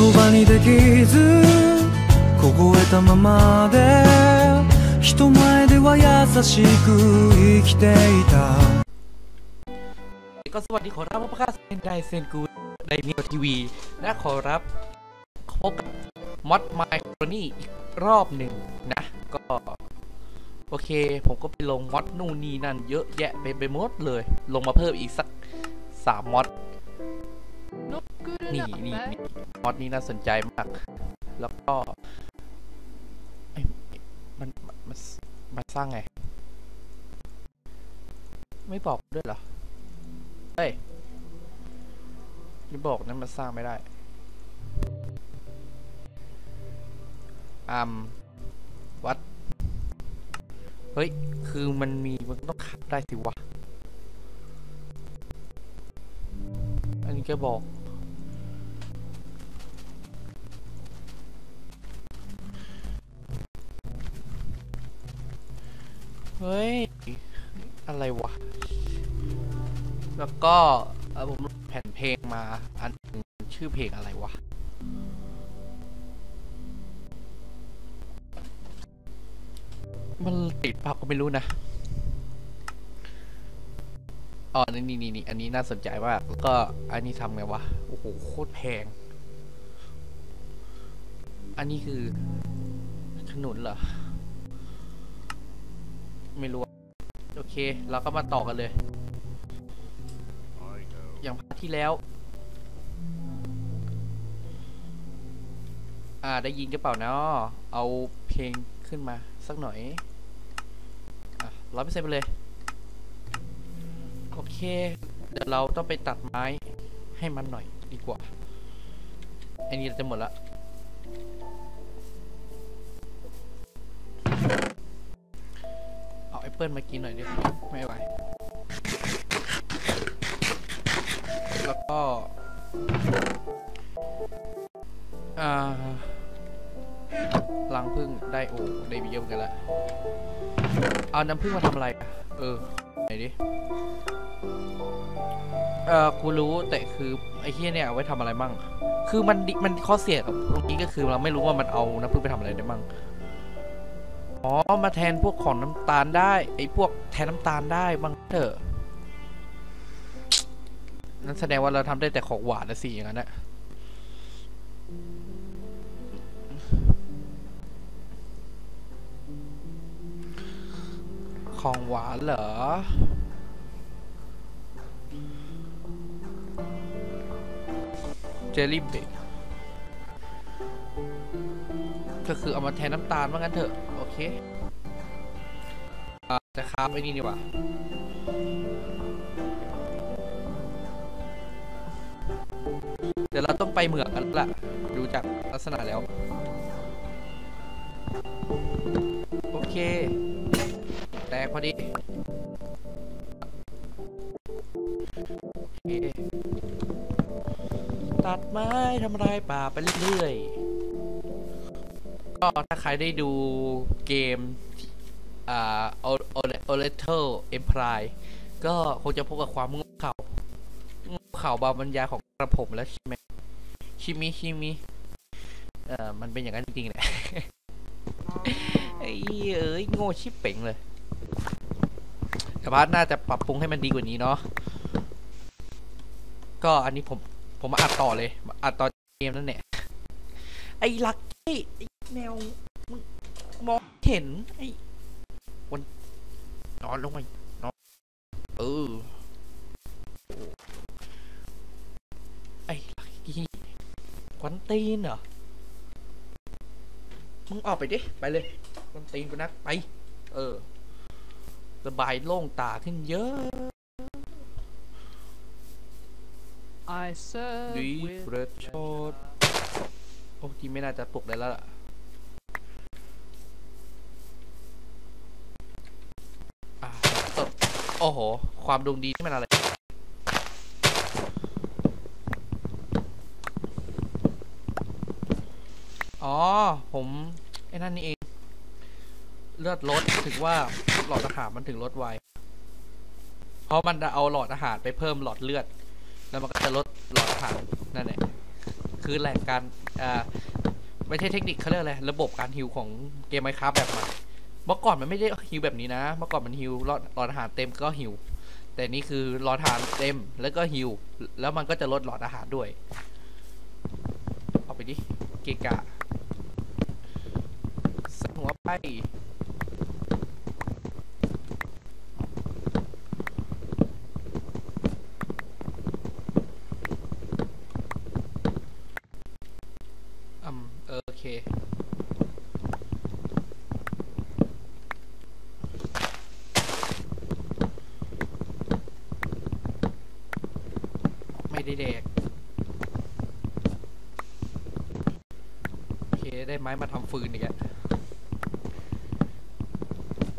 言葉にできず凍えたままで人前では優しく生きていた ก็สวัสดีขอรับพระค่าเซนไดเซนกู ในนิวทีวีและขอรับพบกับมอดไมโครนี่อีกรอบหนึ่งนะ ก็ โอเค ผมก็ไปลงมอดนู่นนี่นั่นเยอะแยะไปไปหมดเลย ลงมาเพิ่มอีกสักสามมอดนี่นี่นมอดนี้น่าสนใจมาก แล้วก็มันมันมันมันสร้างไง ไม่บอกด้วยเหรอ เฮ้ย ไม่บอกนั้นมันสร้างไม่ได้อืมวัด เฮ้ย คือมันมีมันต้องขับได้สิวะ อันนี้ก็บอก เฮ้ย อะไรวะ แล้วก็ออผม เพลงมาอันหนึ่งชื่อเพลงอะไรวะมันติดปากก็ไม่รู้นะอ๋อนี่นี่นี่นี่อันนี้น่าสนใจมากแล้วก็อันนี้ทำไงวะ โอ้โห โคตรแพง อันนี้คือขนุนเหรอ ไม่รู้ โอเค เราก็มาต่อกันเลย ที่แล้ว อ่าได้ยินกระเป๋าเนาะเอาเพลงขึ้นมาสักหน่อย อะร้อยเปอร์เซ็นต์ไปเลย โอเค เดี๋ยวเราต้องไปตัดไม้ให้มันหน่อยดีกว่า อันนี้จะหมดละเอาแอปเปิลมากินหน่อยดิไม่ไหว ได้โอ้ได้เยอะเหมือนกันละเอาน้ำพึ่งมาทำอะไร เออไหนดิเออกูรู้แต่คือไอ้เฮียเนี่ยเอาไว้ทำอะไรมั่ง คือมันดิมันข้อเสียกับตรงนี้ก็คือเราไม่รู้ว่ามันเอาน้ำพึ่งไปทำอะไรได้มั่งอ๋อมาแทนพวกของน้ำตาลได้ ไอ้พวกแทนน้ำตาลได้บ้างเถอะนั่นแสดงว่าเราทำได้แต่ของหวานนะสิอย่างนั้นนะ ของหวานเหรอ เจลลี่เบกก็คือเอามาแทนน้ำตาลว่างั้นเถอะ โอเคจะคราฟไอ้นี่ดีกว่าเดี๋ยวเราต้องไปเหมืองกันแล้วละดูจากลักษณะแล้ว โอเค แตกพอดีโอเคตัดไม้ทำลายป่าไปเรื่อยๆ ก็ถ้าใครได้ดูเกมอ่าโอโอโอเลเทอร์เอ็มพรายก็คงจะพบกับความโง่เขลาโง่เขลาเบาปัญญาของกระผมแล้วใช่ไหมชิมิชิมิเอ่อมันเป็นอย่างนั้นจริงๆแหละไอ้เอ้ยโง่ชิบเป่งเลย แต่ว่าน่าจะปรับปรุงให้มันดีกว่านี้เนาะก็อันนี้ผมผมมาอัดต่อเลยอัดต่อเกมนั่นแหละไอ้ลักกี้ไอ้แมวมึงมองเห็นไอ้วันนอนลงไปนอนเออไอ้ลักกี้ควันตีนเหรอมึงออกไปดิ ไปเลยควันตีนกูนักไป เออ สบายโล่งตาขึ้นเยอะ I serve ดีประโชดโอ้ที่ไม่น่าจะปลุกได้แล้วล่ะโอ้โห ความดวงดีนี่มันอะไร อ๋อ ผม ไอ้นั่นนี่เอง เลือดลด ถึงว่า หลอดอาหารมันถึงลดไว เพราะมันจะเอาหลอดอาหารไปเพิ่มหลอดเลือด แล้วมันก็จะลดหลอดอาหารนั่นแหละ คือแหล่งการอ่าไม่ใช่เทคนิคเขาเรียกอะไร ระบบการฮิวของเกมไมค้าแบบใหม่ เมื่อก่อนมันไม่ได้ฮิวแบบนี้นะ เมื่อก่อนมันฮิวหลอดหลอดอาหารเต็มก็ฮิว แต่นี่คือหลอดอาหารเต็มแล้วก็ฮิว แล้วมันก็จะลดหลอดอาหารด้วย เอาไปดิ เกกะสหัวไป อืมเออโอเค ไม่ได้แดก โอเค ไม้มาทำฟืนอีกแล้ว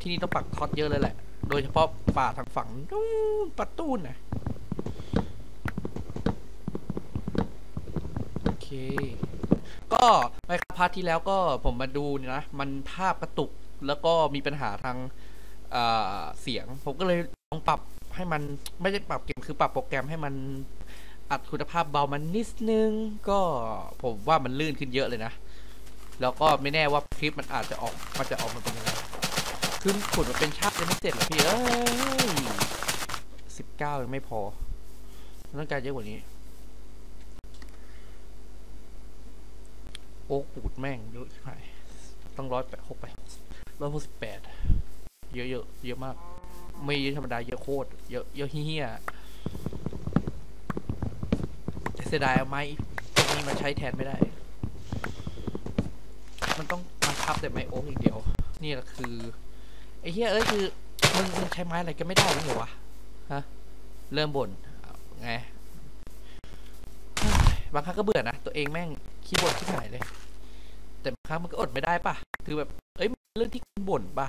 ที่นี่ต้องปักท็อตเยอะเลยแหละ โดยเฉพาะป่าทางฝั่งนู้นปัดตูนนะโอเค ก็ไปครับพาร์ทที่แล้วก็ผมมาดูเนี่ยนะ มันภาพกระตุกแล้วก็มีปัญหาทางเสียง ผมก็เลยลองปรับให้มันไม่ได้ปรับเกมคือปรับโปรแกรมให้มันอัดคุณภาพเบามันนิดนึง ก็ผมว่ามันลื่นขึ้นเยอะเลยนะ แล้วก็ไม่แน่ว่าคลิปมันอาจจะออกมันจะออกมาเป็นยังไงคือขุดมันเป็นชาติยังไม่เสร็จเหรอพี่เอ้ยสิบเก้ายังไม่พอต้องการเยอะกว่านี้ โอ๊กปูดแม่งเยอะใช่ไหมต้องร้อยแปดหกไปร้อยหกสิบแปดเยอะเยอะเยอะมาก ไม่เยอะธรรมดาเยอะโคตรเยอะเยอะเฮี้ยเสียดายเอาไม้พวกนี้มาใช้แทนไม่ได้ มันต้องมาทับแต่ไม้โอ๊กอย่างเดียว นี่แหละคือไอ้เฮียเอ้ยคือมึงมึงใช้ไม้อะไรก็ไม่ได้หรือวะฮะเริ่มบ่นไงบางครั้งก็เบื่อนะตัวเองแม่งขี้บ่นขี้หายเลย แต่บางครั้งมันก็อดไม่ได้ป่ะคือแบบเอ้ยเรื่องที่บ่นป่ะ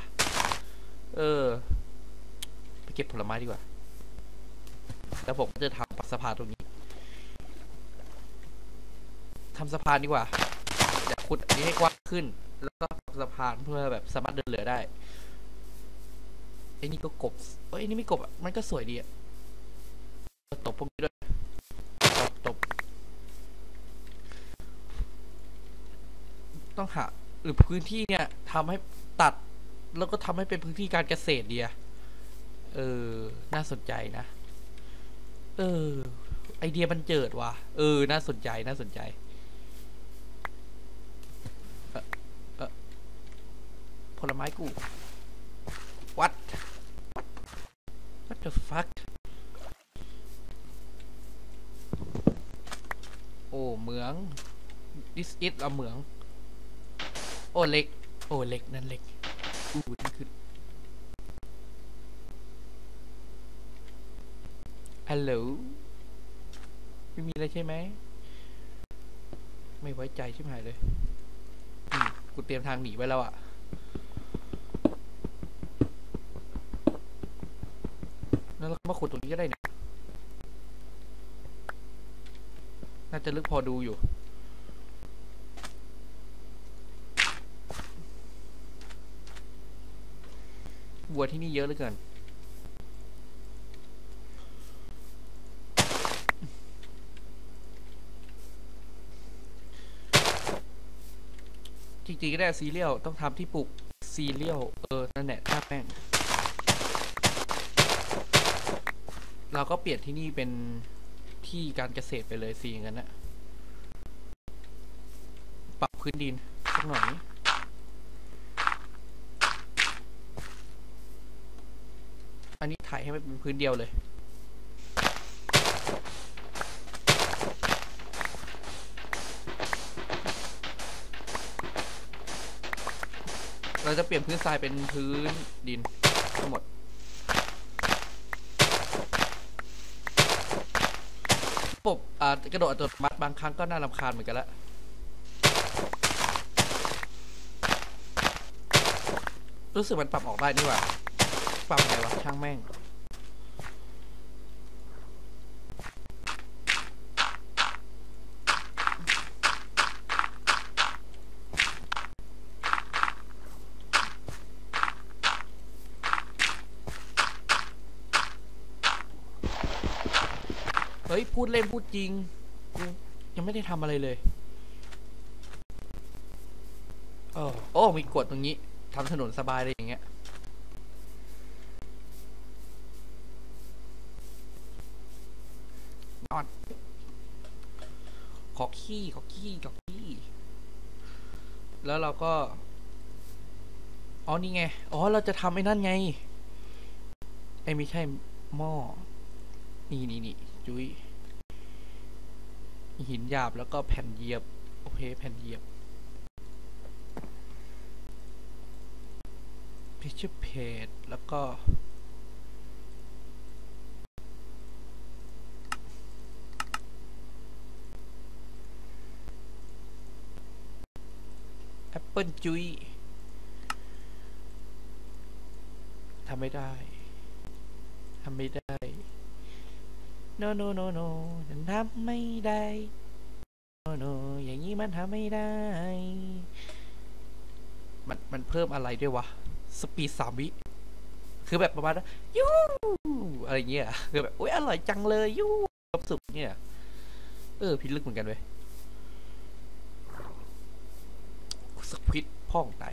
เออ ไปเก็บผลไม้ดีกว่าแล้วผมจะทำสะพานตรงนี้ทำสะพานดีกว่า ขุดอันนี้ให้กว้างขึ้น แล้วก็สะพานเพื่อแบบสามารถเดินเรือได้ไอ้นี่ก็กบเอ้ยนี่ไม่กบอะ มันก็สวยดีอะตบพวกนี้ด้วยตบตบ ต้องหาหรือพื้นที่เนี่ยทำให้ตัด แล้วก็ทำให้เป็นพื้นที่การเกษตรเดียเออ น่าสนใจนะ เออ ไอเดียมันเจิดว่ะ เออ น่าสนใจ น่าสนใจ เอ่อเอ่อ ผลไม้กู what what the fuck โอ้เหมือง this is อะเหมือง โอ้เล็ก โอ้เล็กนั่นเล็กอู้นี่คือฮัลโหลไม่มีอะไรใช่ไหม ไม่ไว้ใจใช่ไหมเลย กูเตรียมทางหนีไว้แล้วอะ แล้วเราก็มาขุดตรงนี้ก็ได้เนี่ยน่าจะลึกพอดูอยู่ วัวที่นี่เยอะเหลือเกินจริงๆก็ได้ซีเรียลต้องทำที่ปลูกซีเรียลเออ นั่นแหละท่าแป้ง เราก็เปลี่ยนที่นี่เป็นที่การเกษตรไปเลยสิอย่างนั้นนะปรับพื้นดินสักหน่อยอันนี้ถ่ายให้มันเป็นพื้นเดียวเลยเราจะเปลี่ยนพื้นทรายเป็นพื้นดินทั้งหมด บบอ่ากระโดดอัตโนมัติบางครั้งก็น่ารำคาญเหมือนกันละรู้สึกมันปรับออกได้นี่หว่า ปรับไงวะช่างแม่ง โฮ้ย พูดเล่นพูด จริงกูยังไม่ได้ทำอะไรเลยโอ้โอ้ มีกฎตรงนี้ทำถนนสบายเลยอย่างเงี้ย นอน ขอขี้ ขอขี้ ขอขี้ แล้วเราก็ อ๋อ นี่ไง อ๋อ เราจะทำไอ้นั่นไง ไอ้ไม่ใช่หม้อ นี่นี่นี่จุ้ย หินหยาบแล้วก็แผ่นเหยียบ โอเค แผ่นเหยียบ picture page แล้วก็ Apple จุยทำไม่ได้ ทำไม่ได้ no no no no ฉันทำไม่ได้ no no อย่างนี้มันทำไม่ได้ มันมันเพิ่มอะไรด้วยวะ สปีดสามวิ คือแบบประมาณว่ายูอะไรเงี้ย คือแบบโอ้ยอร่อยจังเลยยูความสุขเนี่ย เออพิลึกเหมือนกันเว้ยสควิดพ่องไต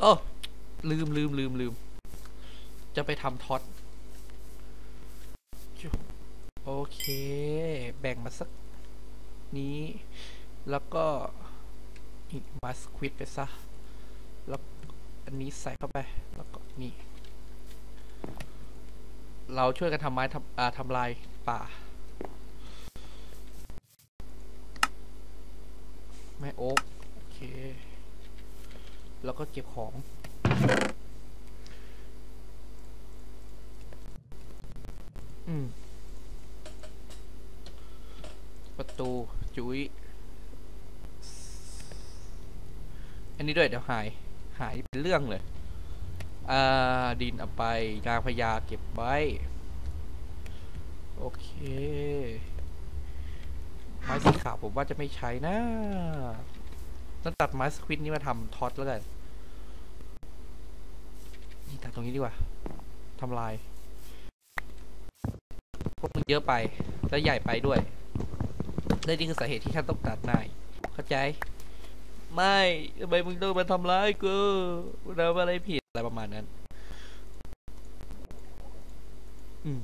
โอ้ลืมลืมลืมลืม จะไปทำท็อต โอเค แบ่งมาสักนี้ แล้วก็อีกมาสควิดไปซะ แล้วอันนี้ใส่เข้าไป แล้วก็นี่ เราช่วยกันทำไม้ทำอ่าทำลายป่าแม่โอ๊กโอเค แล้วก็เก็บของอืม ประตู จุ้ยอันนี้ด้วยเดี๋ยวหาย หายเป็นเรื่องเลย อ่า ดินเอาไปนางพญาเก็บไว้ โอเค ไม้สีขาวผมว่าจะไม่ใช้นะต้องตัดไม้สควิตนี้มาทำท็อตแล้วกันนี่ตัดตรงนี้ดีกว่าทำลายพวกมันเยอะไป และใหญ่ไปด้วย และนี่คือสาเหตุที่ท่านต้องตัดนาย เข้าใจ ไม่ทำไมมึงต้องมาทำร้ายกูกูทำอะไรผิดอะไรประมาณนั้น อืม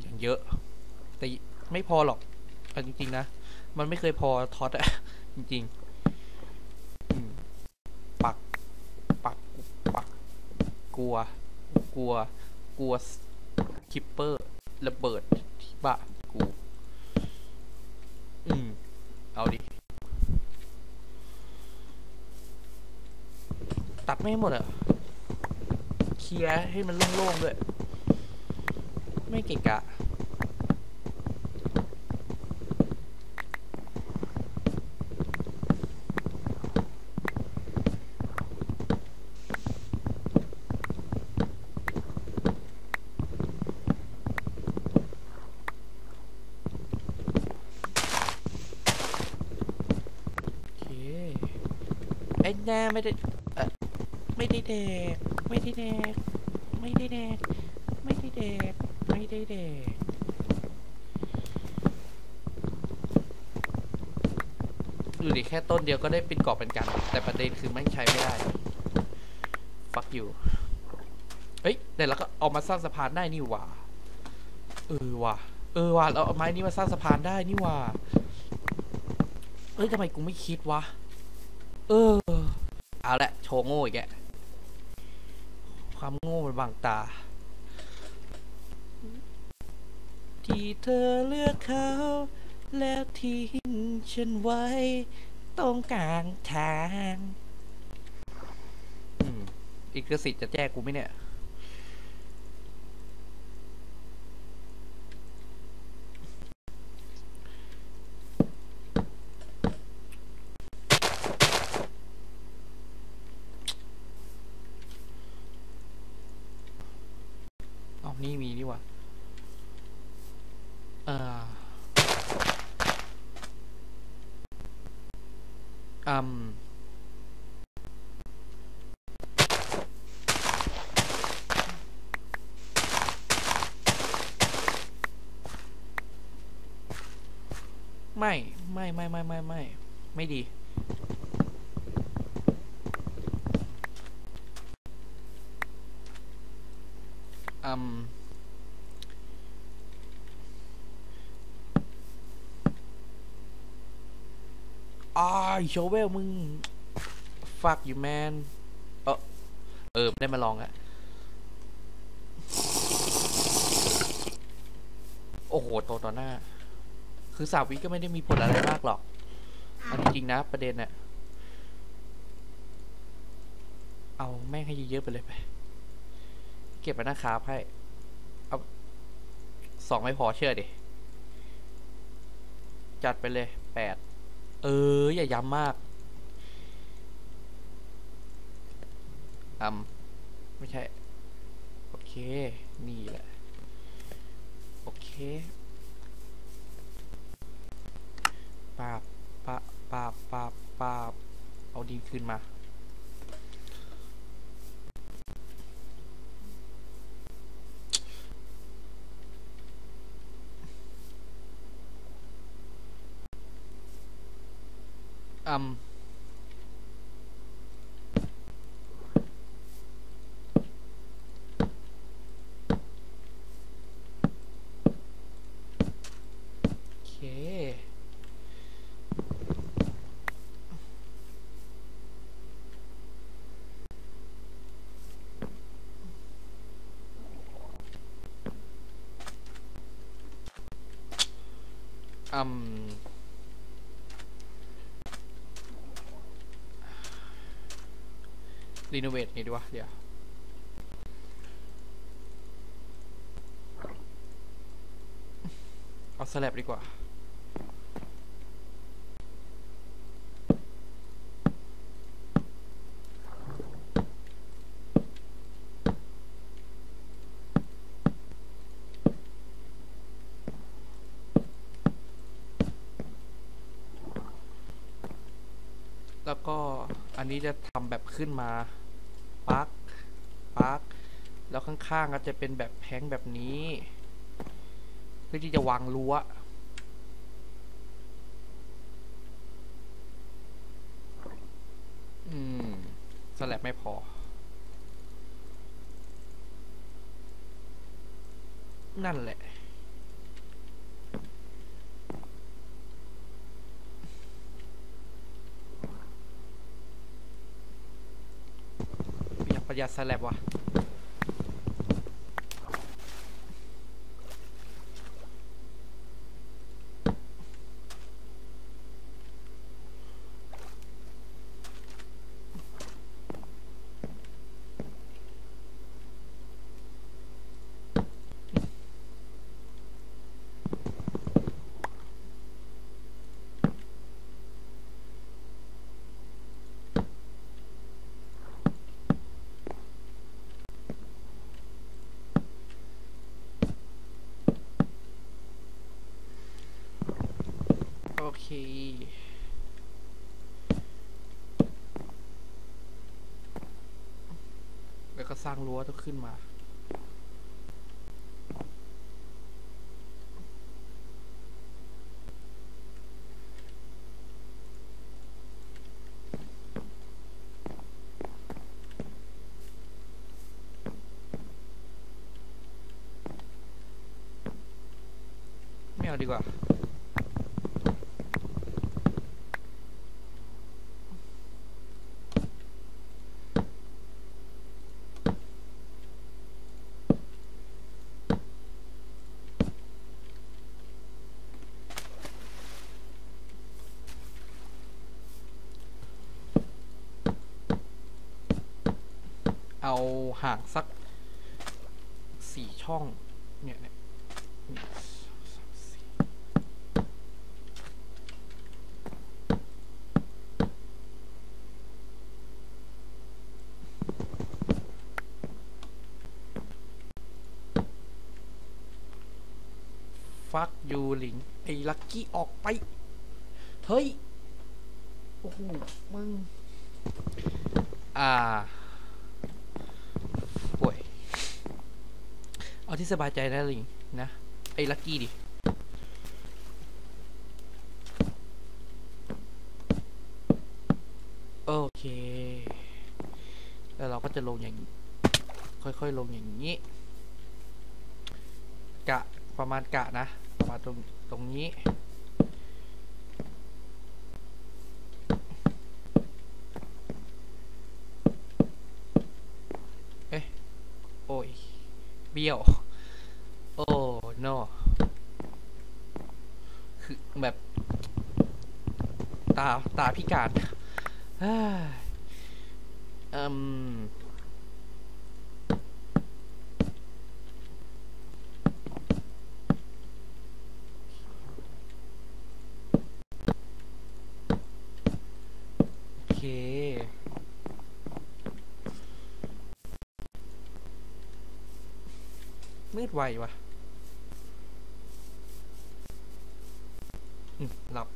อย่างเยอะ แต่ไม่พอหรอกเอาจริงๆนะ มันไม่เคยพอทอตอะจริงๆอืมปัก ปัก ปัก กลัว กลัว กลัวคิปเปอร์ ระเบิดที่บ้านกู อืม เอาดิ ตัดไม่หมดอะเคลียร์ให้มันโล่งๆด้วย ไม่เกะกะ โอเค ไอ้ห น้าไม่ได้เออไม่ได้แดกไม่ได้แดกไม่ได้แดกไม่ได้แดกไม่ได้แดกดูดิแค่ต้นเดียวก็ได้เป็นกอบเป็นกัน แต่ประเด็นคือไม่ใช้ไม่ได้ ฟักอยู่ เฮ้ยแต่เราก็เอามาสร้างสะพานได้นี่หว่า เออว่ะ เออว่ะ เราเอาไม้นี้มาสร้างสะพานได้นี่หว่า เอ้ยทำไมกูไม่คิดวะ เออ เอาละโชว์โง่อีกแกความโง่มันบังตา ที่เธอเลือกเขา แล้วทิ้งฉันไว้ ตรงกลางทาง อืมอีกกสิทธิ์จะแจ้กูไหมเนี่ย อ๋อ นี่มีนี่หว่าเอ่ออืม ไม่ไม่ไม่ไม่ไม่ไม่ไม่ดี อืมอ้าโชเวลมึง fuck you man เออเออไม่ได้มาลองอะโอ้โห โตต่อหน้า คือสามวิก็ไม่ได้มีผลอะไรมากหรอกอันจริงๆนะประเด็นน่ะเอาแม่งให้เยอะๆไปเลยไป เก็บไปนะครับให้ เอาสองไม่พอเชื่อดิ จัดไปเลยแปด เออ อย่าย้ำมากอืมไม่ใช่ โอเค นี่แหละ โอเค ปาบปาบปาบปาบปาบเอาดินขึ้นมาอืม โอเค อืมรีโนเวทนี่ดีวะเดี๋ยวเอาสแลบดีกว่า แล้วก็อันนี้จะทำแบบขึ้นมาปลั๊กปลั๊กแล้วข้างๆก็จะเป็นแบบแพงแบบนี้ เพื่อที่จะวางรั้วอืมสแลบไม่พอ นั่นแหละ อยาก ประหยัดสแลบว่ะ แล้วก็สร้างรั้วต้องขึ้นมาไม่เอาดีกว่า เอาห่างสักสี่ช่องเนี่ยเนี่ยฟักยูหลิง ไอ้ลักกี้ออกไป เฮ้ย โอ้โห มึง อ่า เอาที่สบายใจนะลิงนะ ไอ้ลักกี้ดิโอเค แล้วเราก็จะลงอย่าง ค่อยๆ ลงอย่างนี้ กะประมาณกะนะ ประมาณตรงตรงนี้ ตาพิการอืมโอเคมืดไววะอืมหลับ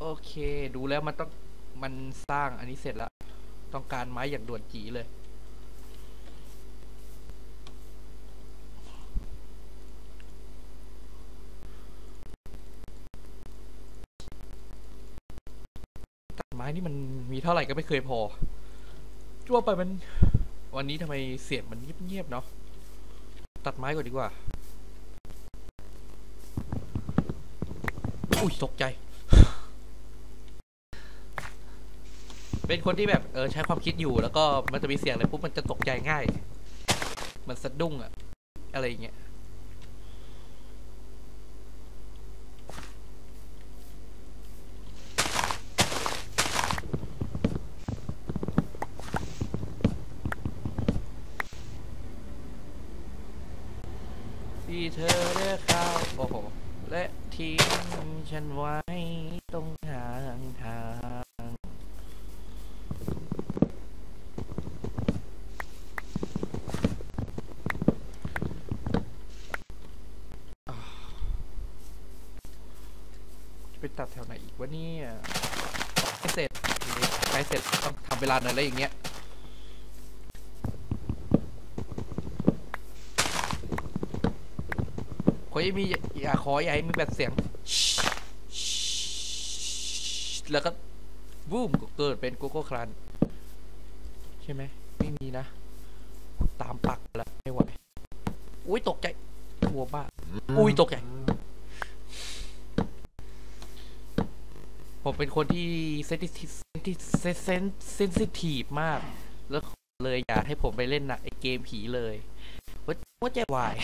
โอเค ดูแล้วมันต้องมันสร้างอันนี้เสร็จแล้ว ต้องการไม้อย่างด่วนจีเลย ตัดไม้นี่มันมีเท่าไหร่ก็ไม่เคยพอจ้วไปมัน วันนี้ทำไมเสียงมันเงียบๆเนาะ ตัดไม้ก่อนดีกว่า อุ้ยตกใจ เป็นคนที่แบบเออใช้ความคิดอยู่ แล้วก็มันจะมีเสียงอะไรปุ๊บมันจะตกใจง่าย มันสะดุ้งอะอะไรอย่างเงี้ย ที่เธอได้เข้าโอ้โห และทิ้งฉันไว้ตรงทางทาง อ่าจะไปตัดแถวไหนอีกวะเนี่ยไม่เสร็จใกล้เสร็จต้องทำ เวลาหน่อยแล้วอย่างเงี้ยขออย่ามีอย่าขออย่าให้มีแบบเสียง แล้วก็บูมก็เกิดเป็นโกโก้ครันช์ใช่ไหมไม่มีนะ ตามปักแล้วไม่ไหวอุ้ยตกใจหัวบ้าอุ้ยตกใจ ผมเป็นคนที่ sensi sen sen sensitive มาก แล้วเลยอยากให้ผมไปเล่นนะไอเกมผีเลยว่าว่าใจวาย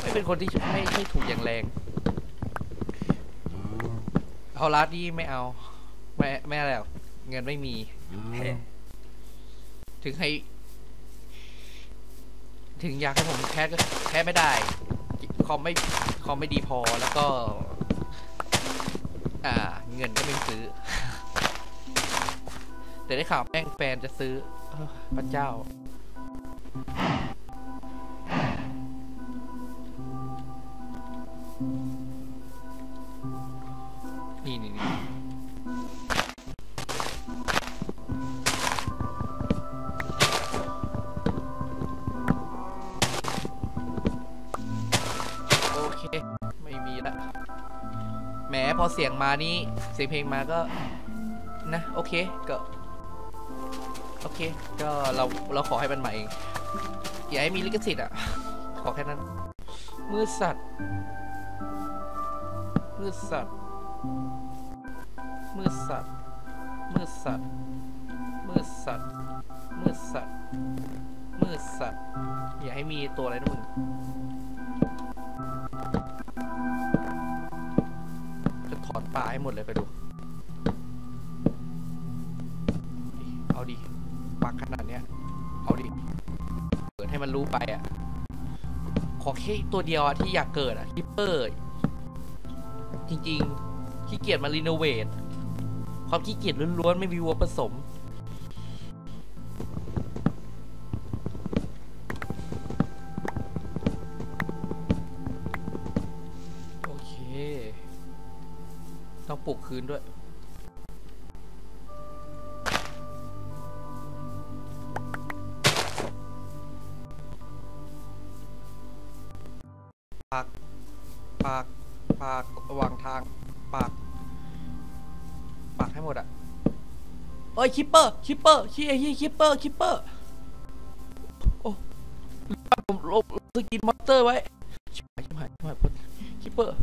ไม่เป็นคนที่ไม่ไม่ถูกอย่างแรง เอาลัดนี่ไม่เอา ไม่ไม่อะไรเงินไม่มี ถึงให้ ถึงอยากให้ผมแคสก็แคสไม่ได้ คอมไม่คอมไม่ดีพอแล้วก็ อ่า เงินก็ไม่ซื้อ แต่ได้ข่าวแม่งแฟนจะซื้อเอ้อพระเจ้า นี่นี่นี่ แหมพอเสียงมานี่เสียงเพลงมาก็นะโอเคก็โอเค ก็เราเราขอให้มันมาเองอย่าให้มีลิขสิทธิ์อะ ขอแค่นั้น มือสัตว์ มือสัตว์ มือสัตว์ มือสัตว์ มือสัตว์ มือสัตว์ มือสัตว์ อย่าให้มีตัวอะไรนะมึง ปลาให้หมดเลยไปดู เอาดิปักขนาดเนี้ย เอาดิ เปิดให้มันรู้ไปอะ ขอแค่ตัวเดียวอะที่อยากเกิดอะ creeper จริงๆขี้เกียจมา renovate ความขี้เกียจล้วนๆ ไม่มีวัวผสม คืนด้วย ปาก ปาก ปากวางทางปากให้หมดอะเอ้ยคิปเปอร์ คิปเปอร์คิเฮียคิปเปอร์ คิปเปอร์ โอ้ผมลบสกินมอนสเตอร์ไว้ชิบหายชิบหายชิบหาย creeper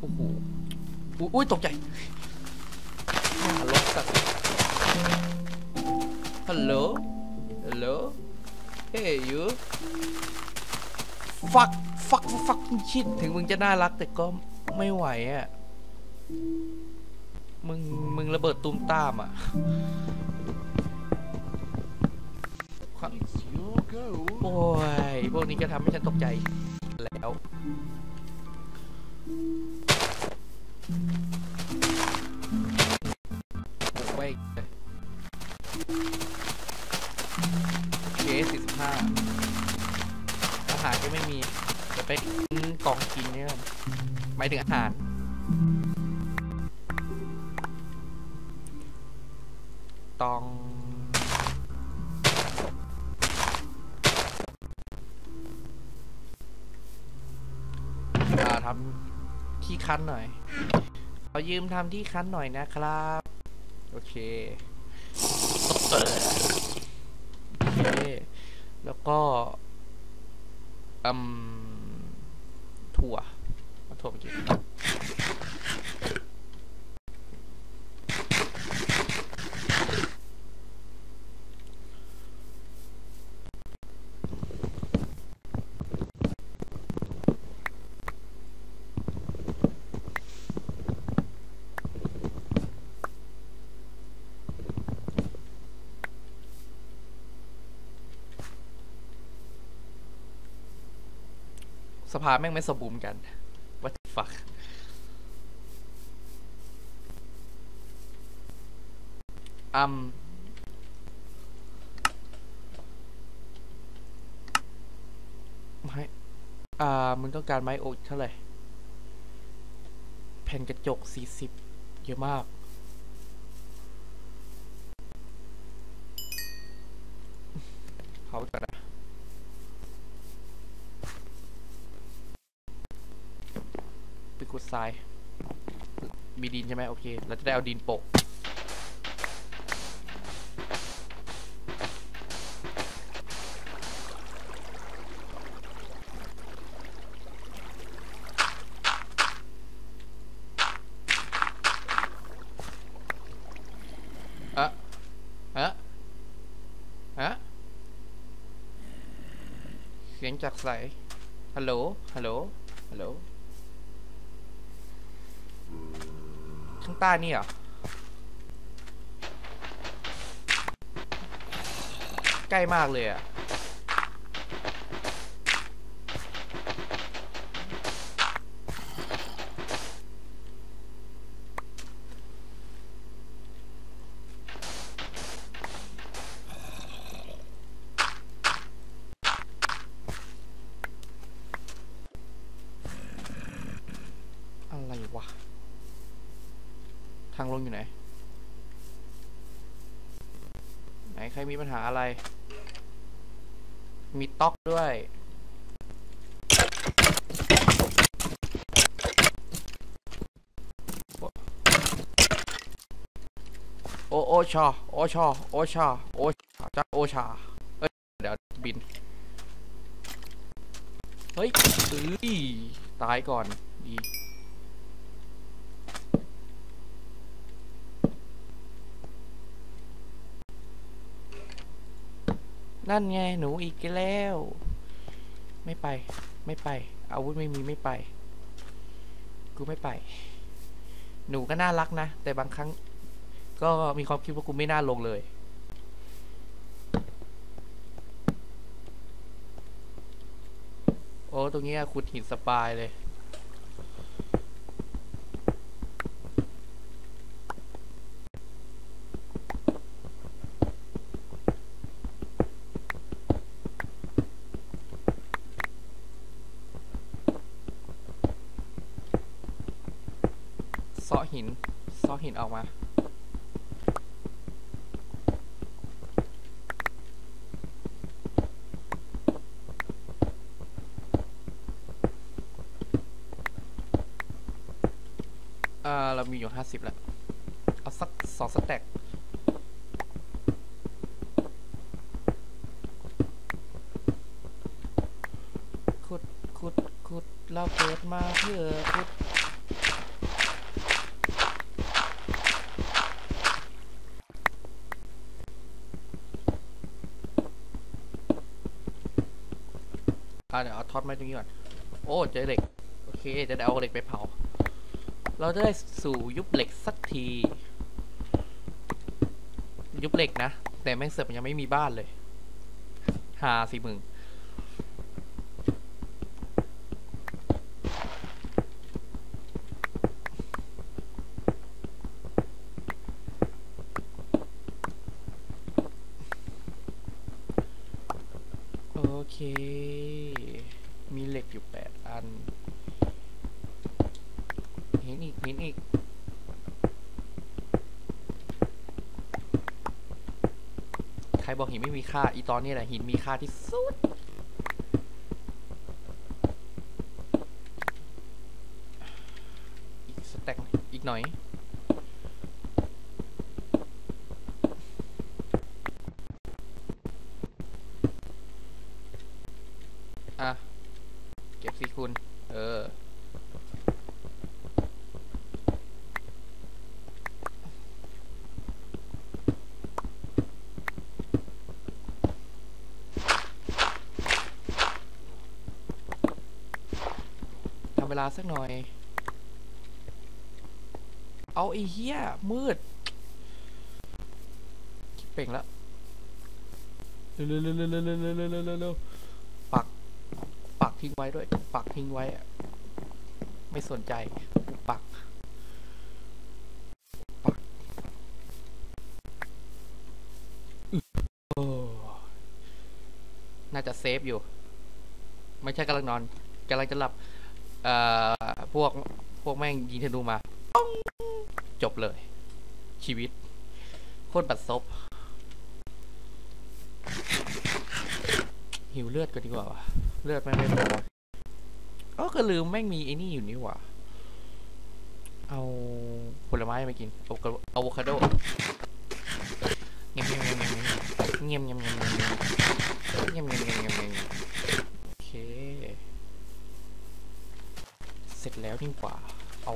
โอ้โหอุ๊ยอุ้ยตกใจฮัลโหลสัตว์ฮัลโหลฮัลโหลเฮ้ย you fuck fuck fuck shit ถึงมึงจะน่ารักแต่ก็ไม่ไหวอะมึง มึงระเบิดตุ้มตามอะ It's your go. โอ้ย พวกนี้ก็ทำให้ฉันตกใจแล้ว โอ้ยโอเคสี่สิบห้าอาหารก็ไม่มีเดี๋ยวไปกินกล่องกินเนี่ยกันหมายถึงอาหารตองอ่าทำ ที่คั้นหน่อย ขอยืมทำที่คั้นหน่อยนะครับ โอเคโอเค แล้วก็อืมถั่วเอาถั่วมากินาแม่งไม่สมบูรณ์กัน What the fuck อืมไม้อ่า มึงต้องการไม้โอ๊กเท่าไหร่ แผ่นกระจกสี่สิบเยอะมาก เขาไปก่อนนะ ไปขุด ทราย มีดินใช่ไหมโอเค เราจะได้เอาดินโปะเสียงจากใสฮัลโหล ฮัลโหล ฮัลโหล ข้าง ใต้นี่เหรอใกล้มากเลยอะอะไรวะ ทางลงอยู่ไหน ไหน ใครมีปัญหาอะไร มีต๊อกด้วย โอโอชาโอชาโอชาโอชาจักโอชา เอ้ย เดี๋ยวบิน เฮ้ยเอ้ยตายก่อนดี นั่นไงหนูอีกแล้ว ไม่ไปไม่ไป อาวุธไม่มีไม่ไป กูไม่ไป หนูก็น่ารักนะ แต่บางครั้ง ก็มีความคิดว่ากูไม่น่าลงเลย โอ้ตรงนี้ขุดหินสปายเลย หินออกมาอ่เรามีอยู่ห้าสิบแล้ว เอาสักสองสแต็กขุดขุดขุดเราเปิดมาเพื่อขุด เดี๋ยวเอาท็อตไม้ตรงนี้ก่อน โอ้เจอเหล็ก โอเค จะได้เอาเหล็กไปเผา เราจะได้สู่ยุบเหล็กสักที ยุบเหล็กนะ แต่แม่งเสือกมันยังไม่มีบ้านเลยหาสิมึง โอเค มีเหล็กอยู่แปดอัน หินอีกหินอีก ใคร บอกหินไม่มีค่า อีตอนนี้แหละหินมีค่าที่สุด ลาสักหน่อย เอาไอ้เหี้ย มืด เป่งแล้วเร็วๆๆๆๆปัก ปักทิ้งไว้ด้วย ปักทิ้งไว้ไม่สนใจ ปัก ปักน่าจะเซฟอยู่ ไม่ใช่กำลังนอนกำลังจะหลับ เอ่อพวกพวกแม่งยิงธนูมาจบเลย ชีวิต โคตรบัดซบหิวเลือดก็ดีกว่าวะเลือดแม่ไม่พอก็ก็ลืมแม่งมีไอ้นี่อยู่นี่หว่า เอาผลไม้มากินอะโวคาโดอะโวคาโดเงียบเงียบเงียบเงียบเงียบเงียบเงียบเงียบเงียบเงียบเงียบเงียบเงียบโอเค เสร็จแล้วนี่หว่า เอา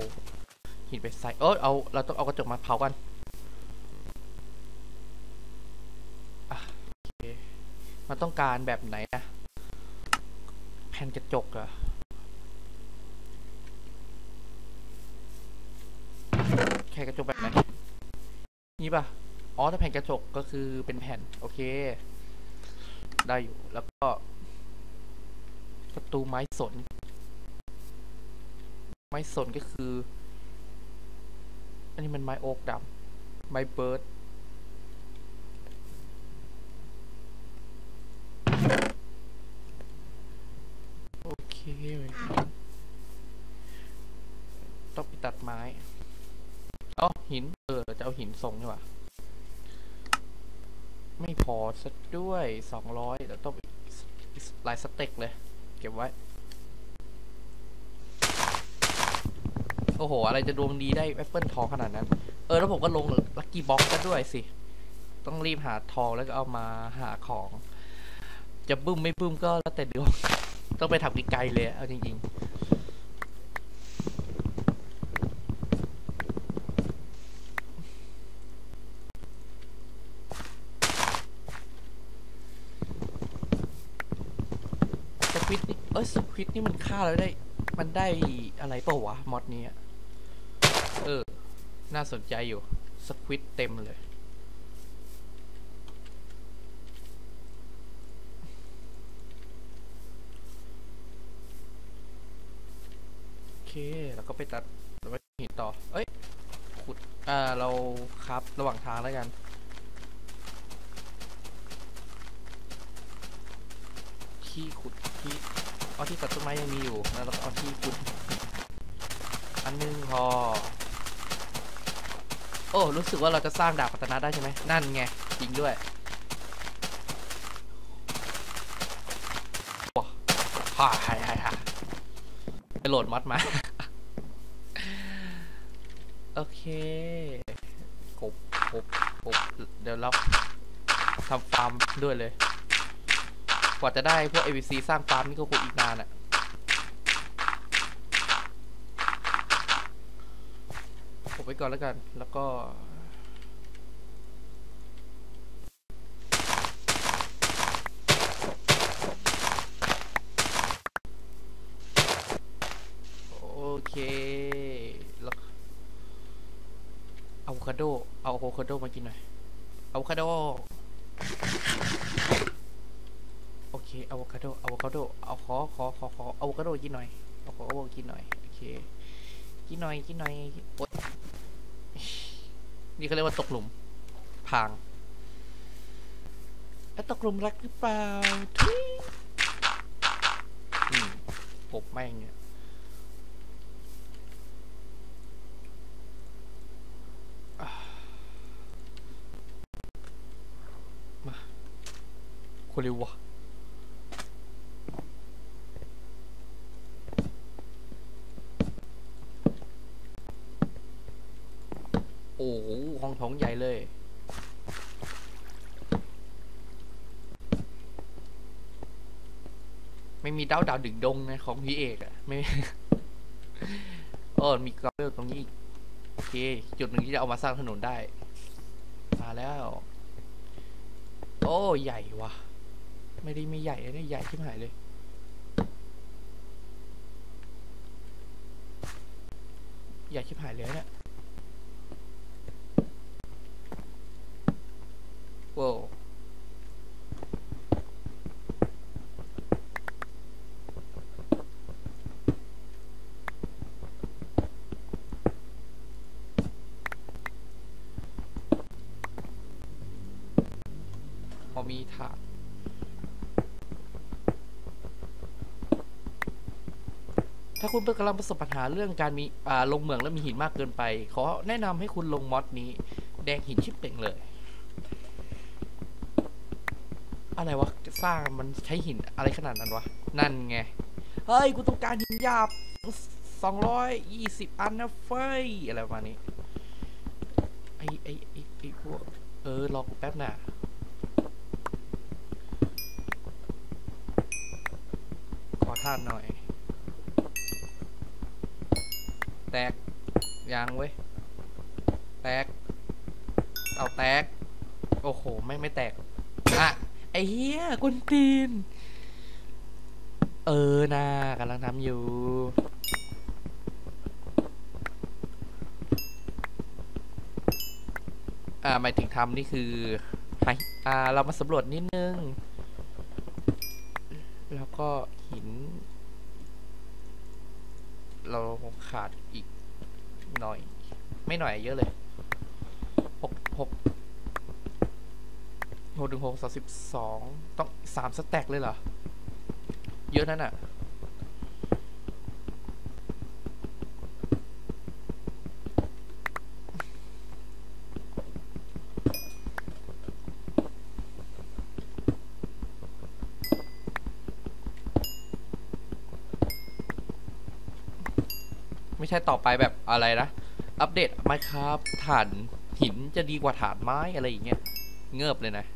หินไปใส่ เออเอา เราต้องเอากระจกมาเผากันอะโอเคมันต้องการแบบไหนอะแผ่นกระจกเหรอะแค่กระจกแบบไหน นี่ป่ะ อ๋อ ถ้าแผ่นกระจกก็คือเป็นแผ่น โอเค ได้อยู่ แล้วก็ ประตูไม้สน ไม้สนก็คือ อันนี้มันไม้โอ๊กดำไม้เบิร์ดโอเคต้องไปตัดไม้ เอาหิน เออ จะเอาหินส่งดีกว่า ไม่พอสักด้วยสองร้อยแต่ต้องหลาย stack เลย เก็บไว้ โอ้โห อะไรจะดวงดีได้แอปเปิลทองขนาดนั้น เออ แล้วผมก็ลง lucky block ก็ด้วยสิ ต้องรีบหาทองแล้วก็เอามาหาของ จะบึ้มไม่บึ้มก็แล้วแต่ดวง ต้องไปทำไกลๆเลย เอาจริงๆสควิตนี่เอ้ยสควิตนี่มันฆ่าแล้วได้ มันได้อะไรเปล่าวะมอดนี้ เออ น่าสนใจอยู่ สควิตเต็มเลย โอเค แล้วก็ไปตัดแล้วไปหินต่อ เอ้ย ขุด อ่า เราครับระหว่างทางแล้วกันที่ขุดที่เอาที่ตัดต้นไม้ยังมีอยู่ แล้วเราเอาที่ขุด อันหนึงพอ โอ้ รู้สึกว่าเราจะสร้างดาบปัตนาได้ใช่ไหมนั่นไง จริงด้วยว้าฮ่าฮ่าฮ่าฮ่าไปโหลดมอดมา โอเคกบกบกบเดี๋ยวเราทำฟาร์มด้วยเลย กว่าจะได้พวก ABC สร้างฟาร์มนี่ก็คงอีกนานอะ ผมไปก่อนแล้วกัน แล้วก็โอเค แล้วอะโวคาโด เอาอะโวคาโดมากินหน่อยอะโวคาโด โอเคอะโวคาโดอะโวคาโด เอาขอขอขอขออะโวคาโดกินหน่อย เอาขออะโวกินหน่อย โอเค กินหน่อย กินหน่อยโอ๊ย นี่เขาเรียกว่าตกหลุมพางแล้วตกหลุมรักหรือเปล่าทุยอืมปบแม่งเนี่ยมาคนเร็ววะโอ้โหห้องท้อง ใหญ่เลย ไม่มีดาวดาวดึงดงนะของพี่เอกอะไม่เออมีกราเวลตรงนี้อีกโอเค จุดหนึ่งที่จะเอามาสร้างถนนได้มาแล้ว โอ้ใหญ่วะไม่ได้ไม่ใหญ่นะเนี่ยใหญ่ที่หายเลยใหญ่ชิบหายเลยเนี่ย ว้าวพอมีถาดถ้าคุณกำลังประสบปัญหาเรื่องการมีลงเหมืองแล้วมีหินมากเกินไป ขอแนะนำให้คุณลงมอดนี้ แดงหินชิบเป่งเลย อะไรวะจะสร้างมันใช้หินอะไรขนาดนั้นวะ นั่นไง เฮ้ย กูต้องการหินหยาบสองร้อยยี่สิบอันนะเฟ้ย อะไรประมาณนี้ ไอไอไอไอพวก เออ รอกูแป๊บน่ะขอท่านหน่อย แตก ยางเว้ย แตก เอาแตก โอ้โห ไม่ไม่แตก เฮียกุนตีน เออนะกำลังทำอยู่อ่าหมายถึงทำนี่คือหาอ่า เรามาสำรวจนิดนึง แล้วก็หิน เราขาดอีกหน่อย ไม่หน่อยเยอะเลยหกหก หกถึงหกสามสิบสองต้องสามสแต็กเลยเหรอ เยอะนั่นอะไม่ใช่ต่อไปแบบอะไรนะ อัปเดตไหมครับฐานหินจะดีกว่าฐานไม้อะไรอย่างเงี้ย เงือบเลยนะ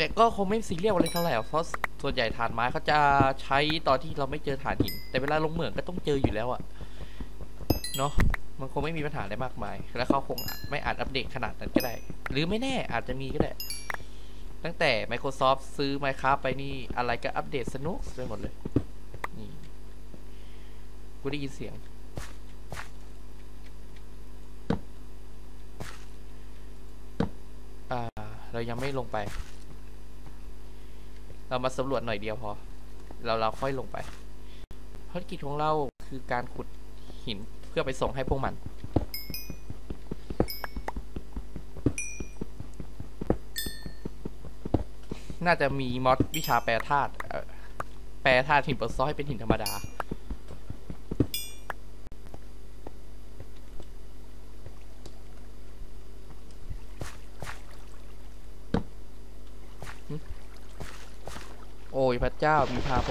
แต่ก็คงไม่ซีเรียสอะไรเท่าไหร่เพราะส่วนใหญ่ฐานไม้เขาจะใช้ตอนที่เราไม่เจอฐานหิน แต่เวลาลงเหมืองก็ต้องเจออยู่แล้วอะเนาะมันคงไม่มีปัญหาอะไรมากมาย แล้วเขาคงไม่อาจอัปเดตขนาดนั้นก็ได้ หรือไม่แน่อาจจะมีก็ได้ ตั้งแต่ Microsoft ซื้อ Minecraft ไปนี่อะไรก็อัปเดตสนุกไปหมดเลยนี่กูได้ยินเสียงอ่าเรายังไม่ลงไป เรามาสำรวจหน่อยเดียวพอ เราเราค่อยลงไปภารกิจของเราคือการขุดหินเพื่อไปส่งให้พวกมัน น่าจะมีมอดวิชาแปรธาตุแปรธาตุหินเปอร์ซอยเป็นหินธรรมดา โอ้ยพระ เจ้ามีทางไป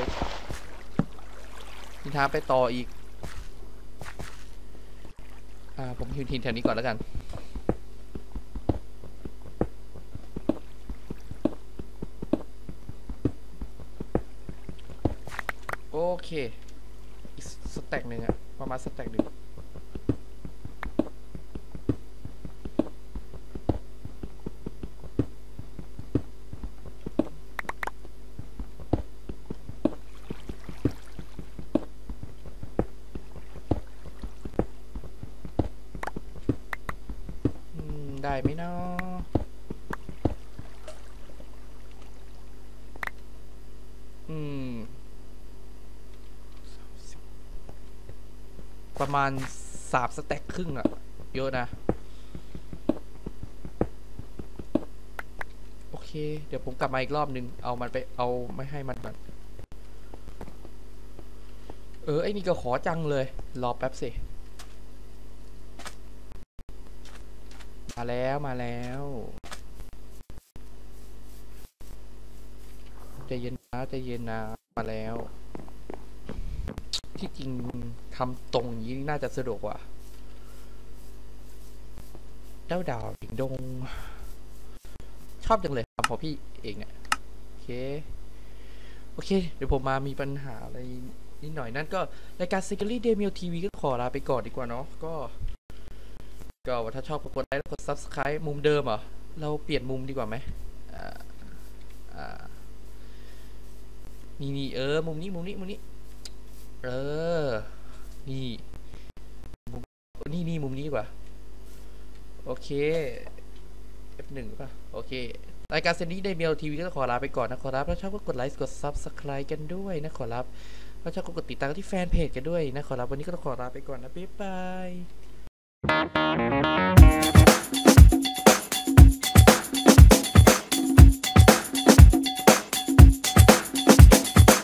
มีทางไปต่ออีก อ่า ผมหินหินแถวนี้ก่อนแล้วกัน โอเค อีกสแต็กหนึ่งอะประมาณสแต็กหนึ่งอืม ได้ไหมเนาะอืม ประมาณสามสแต็กครึ่งอะเยอะนะ โอเค เดี๋ยวผมกลับมาอีกรอบนึง เอามันไปเอาไม่ให้มันมันเออ ไอ้นี่ก็ขอจังเลย รอแป๊บสิ มาแล้วมาแล้วใจเย็นนะใจเย็นนะ มาแล้ว ที่จริงทำตรงนี้น่าจะสะดวกกว่าเจ้าดาวถิงดง ชอบจังเลยครับพอพี่เองเนี่ยโอเค โอเค เดี๋ยวผมมามีปัญหาอะไรนิดหน่อยนั่นก็รายการ Security d e m i l TV ก็ขอลาไปก่อนดีกว่าเนาะก็ ก็ถ้าชอบก็กดไลค์แล้วกด Subscribe มุมเดิมเหรอ เราเปลี่ยนมุมดีกว่าไหมอ่าอ่านี่นี่เออ มุมนี้ มุมนี้ มุมนี้ เออ นี่นี่นี่มุมนี้กว่า โอเคเอฟหนึ่งป่ะ โอเค รายการเซนนี้ได้เมลทีวีก็ขอลาไปก่อนนะขอรับ ถ้าชอบก็กดไลค์ กด Subscribe กันด้วยนะขอรับ ถ้าชอบก็กดติดตามที่แฟนเพจกันด้วยนะขอรับ วันนี้ก็ต้องขอลาไปก่อนนะ บ๊ายบาย